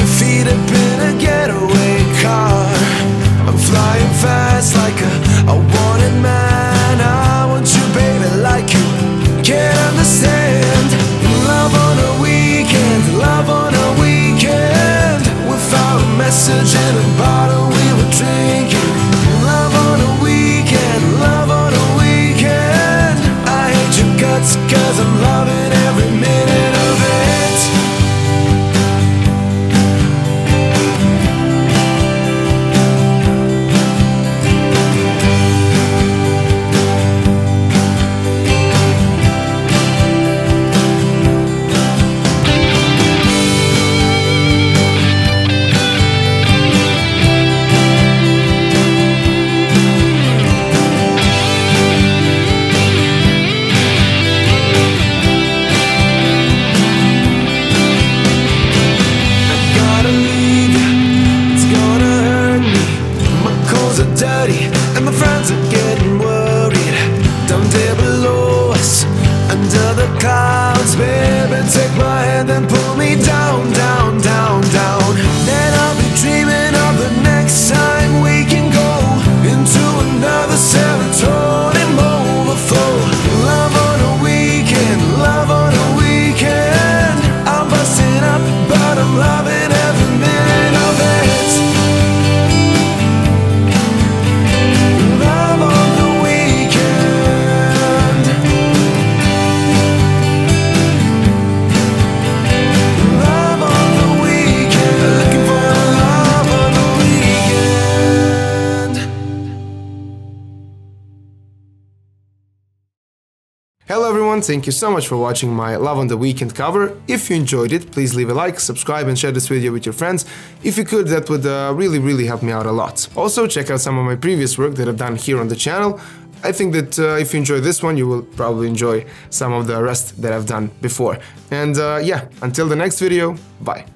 your feet up in a getaway car. I'm flying fast like a, a wanted man. I want you, baby, like you can't understand. Love on a weekend, love on a weekend Without messages There below us. Under the clouds Baby, take my hand and pull me down, down, down, down. And I'll be dreaming of the next time we can go Into another serotonin Hello everyone, thank you so much for watching my Love on the Weekend cover. If you enjoyed it, please leave a like, subscribe and share this video with your friends. If you could, that would uh, really really help me out a lot. Also, check out some of my previous work that I've done here on the channel. I think that uh, if you enjoy this one, you will probably enjoy some of the rest that I've done before. And uh, yeah, until the next video, bye.